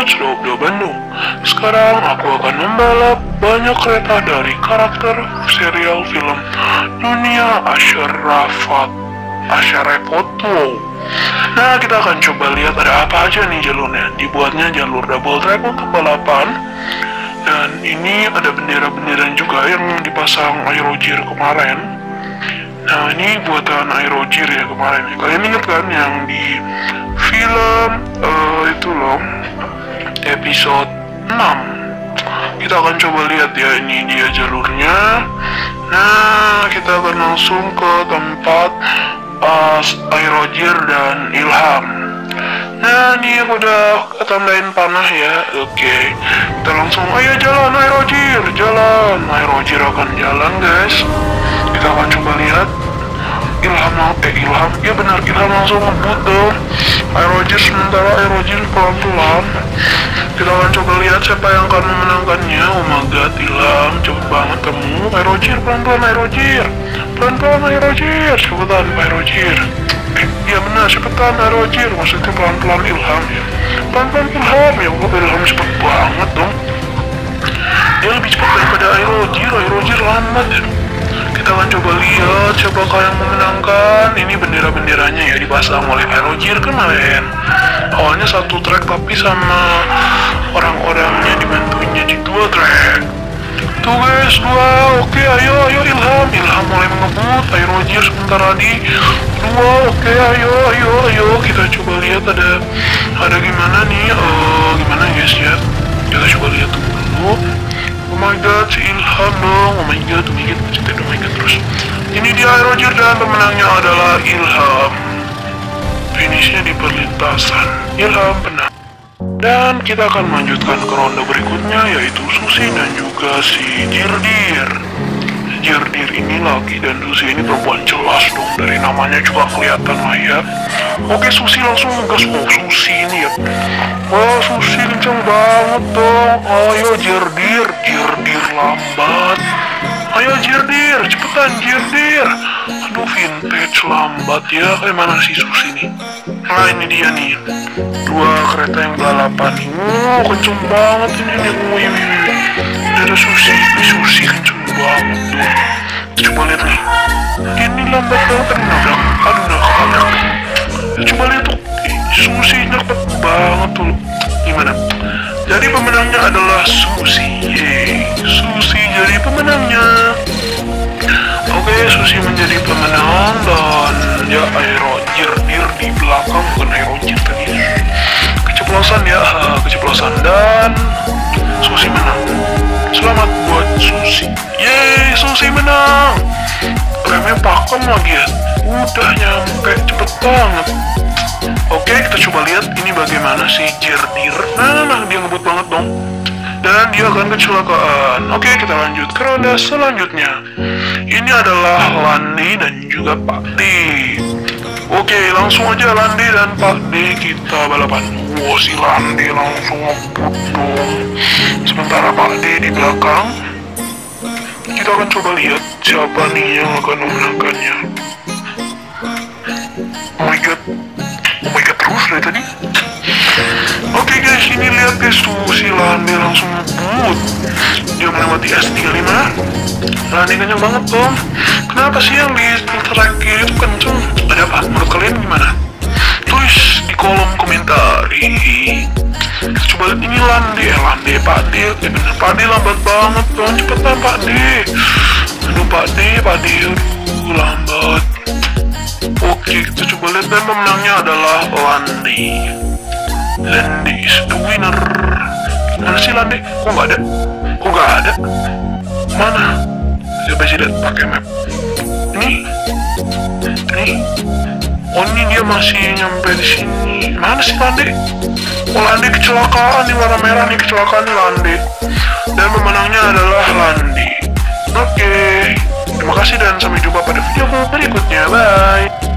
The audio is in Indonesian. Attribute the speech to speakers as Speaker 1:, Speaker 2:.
Speaker 1: Guys, Dobdo Bandung. Sekarang aku akan membalap banyak kereta dari karakter serial film Dunia Ashrafat Ashrafotmo. Nah, kita akan coba lihat ada apa aja nih jalurnya. Dibuatnya jalur double track untuk balapan. Dan ini ada bendera-bendera juga yang dipasang Aerojir kemarin. Nah, ini buatan Aerojir ya kemarin. Kalian ingat kan yang di film uh, itu loh episode 6 kita akan coba lihat ya ini dia jalurnya. Nah kita akan langsung ke tempat uh, Aerojir dan Ilham. Nah ini aku udah tambahin panah ya oke. Okay. kita langsung ayo jalan Aerojir jalan. Aerojir akan jalan guys. Kita akan coba lihat. Ilham eh Ilham ya benar Ilham langsung ngebut Aerojir sementara Aerojir pelan-pelan. Kita akan coba lihat siapa yang akan memenangkannya. Oh my god Ilham cepet banget kamu. Aerojir pelan-pelan Aerojir pelan-pelan Aerojir cepetan Aerojir eh iya benar cepetan Aerojir maksudnya pelan-pelan Ilham ya. Pelan-pelan Ilham. Ya Allah Ilham cepet banget dong. Dia lebih cepat daripada Aerojir Aerojir lambat. ya kita akan coba lihat siapakah yang memenangkan. Ini bendera-benderanya ya dipasang oleh Aerojir kemarin. Awalnya satu track tapi sama orang-orangnya dibantuinnya di dua track. Tuh guys dua oke ayo ayo Ilham. Ilham mulai mengebut Aerojir sementara di dua oke ayo ayo ayo. Kita coba lihat ada ada gimana nih? Uh, gimana guys god, si Ilham dong. Oh my god, oh my god, oh terus. Ini dia Roger dan pemenangnya adalah Ilham. Finishnya di perlintasan. Ilham benar. Dan kita akan melanjutkan ke ronde berikutnya yaitu Susi dan juga si Jirdir. Jirdir ini lagi dan Susi ini perempuan jelas dong dari namanya juga kelihatan lah ya. Oke Susi langsung gas oh Susi ini ya. Wah Susi kenceng banget dong. Ayo Jirdir lambat. Ayo Jirdir, cepetan Jirdir. Aduh vintage lambat ya. Kayak mana sih Susi nih? Nah ini dia nih. Dua kereta yang balapan. Wow kenceng banget ini nih. Wih, wih. Ada Susi, ini Susi kenceng banget tuh. Coba lihat nih. Ini lambat banget tadi nabrak. Aduh nak Ya, coba lihat tuh. Susi cepet banget tuh. Gimana? Jadi pemenangnya adalah Susi. Yeay. Susi jadi pemenangnya. Oke, Susi menjadi pemenang dan ya Aerojir dir di belakang bukan Aerojir tadi. Keceplosan ya, keceplosan dan Susi menang. Selamat buat Susi. Yeay, Susi menang. Remnya pakem lagi ya. Udah nyampe cepet banget. Oke, kita coba lihat ini bagaimana si Jerdir. Nah, nah, nah, dia ngebut banget dong. Dan dia akan kecelakaan. Oke, kita lanjut ke ronde selanjutnya. Ini adalah Landi dan juga Pak D. Oke, langsung aja Landi dan Pak D kita balapan. Wow, si Landi langsung ngebut. Sementara Pak D di belakang. Kita akan coba lihat siapa nih yang akan memenangkannya. Oh my god, oh my god terus dari tadi. Oke guys, ini lihat guys tuh si langsung ngebut. Dia melewati S35. Landi kenceng banget dong. Kenapa sih yang di track itu kenceng? Ada apa? Menurut kalian gimana? Tulis di kolom komentar. Coba lihat ini Landi, eh Landi, Pak D, eh Pak D lambat banget dong, cepetan Pak D. Aduh Pak D, Pak D, aduh lambat. Oke, kita coba lihat dan pemenangnya adalah Landi. Landi is the winner. Mana sih Landi? Kok nggak ada? Kok nggak ada? Mana? Coba sih lihat pakai map. Ini, ini. Oh ini dia masih nyampe di sini. Mana sih Landi? Oh Landi kecelakaan nih warna merah nih kecelakaan nih Landi. Dan pemenangnya adalah Landi. Oke, terima kasih dan sampai jumpa pada video berikutnya. Bye.